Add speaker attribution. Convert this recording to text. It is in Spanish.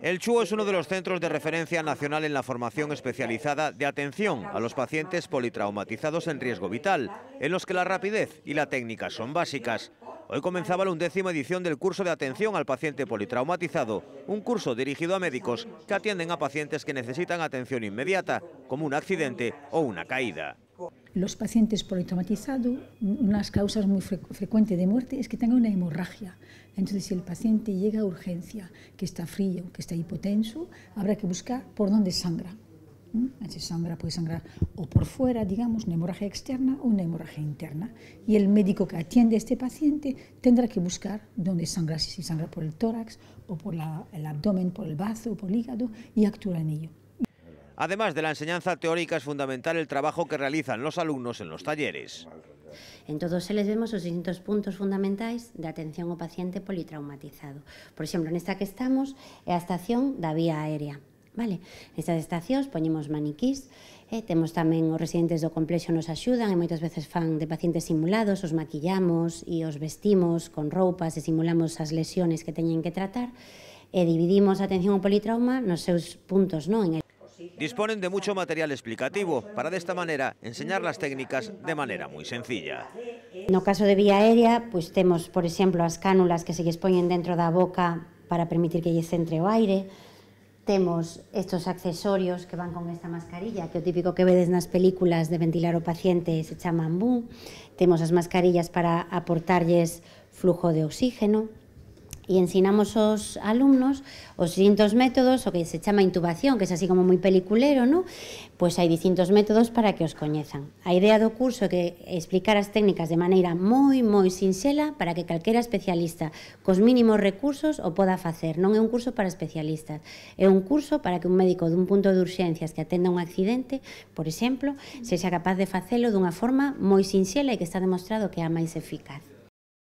Speaker 1: El CHU es uno de los centros de referencia nacional en la formación especializada de atención a los pacientes politraumatizados en riesgo vital, en los que la rapidez y la técnica son básicas. Hoy comenzaba la undécima edición del curso de atención al paciente politraumatizado, un curso dirigido a médicos que atienden a pacientes que necesitan atención inmediata, como un accidente o una caída.
Speaker 2: Los pacientes politraumatizados, una de las causas muy frecuentes de muerte es que tengan una hemorragia. Entonces, si el paciente llega a urgencia, que está frío, que está hipotenso, habrá que buscar por dónde sangra. Si sangra, puede sangrar o por fuera, digamos, una hemorragia externa o una hemorragia interna. Y el médico que atiende a este paciente tendrá que buscar dónde sangra, si sangra por el tórax o por el abdomen, por el bazo o por el hígado, y actuar en ello.
Speaker 1: Además de la enseñanza teórica, es fundamental el trabajo que realizan los alumnos en los talleres.
Speaker 3: En todos eles vemos os distintos puntos fundamentais de atención ao paciente politraumatizado. Por exemplo, nesta que estamos é a estación da vía aérea. Vale? Nestas estacións poñemos maniquís, eh, temos tamén os residentes do complexo nos axudan e moitas veces fan de pacientes simulados, os maquillamos e os vestimos con roupas e simulamos as lesiones que teñen que tratar e dividimos atención ao politrauma nos seus puntos, non? En el
Speaker 1: Disponen de mucho material explicativo para de esta manera enseñar las técnicas de maneira moi sencilla.
Speaker 3: No caso de vía aérea, pois temos, por exemplo, as cánulas que se lles poñen dentro da boca para permitir que lles entre o aire, temos estos accesorios que van con esta mascarilla, que o típico que vedes nas películas de ventilar o paciente se chaman bu, temos as mascarillas para aportarlles flujo de oxígeno, e ensinamos os alumnos os distintos métodos, o que se chama intubación, que é así como moi peliculero, ¿no? pois hai distintos métodos para que os coñezan. A idea do curso é que explicar as técnicas de maneira moi, moi sinxela para que calquera especialista cos mínimos recursos o poda facer. Non é un curso para especialistas, é un curso para que un médico dun punto de urxencias que atenda un accidente, por exemplo, sexa capaz de facelo dunha forma moi sinxela e que está demostrado que é a máis eficaz.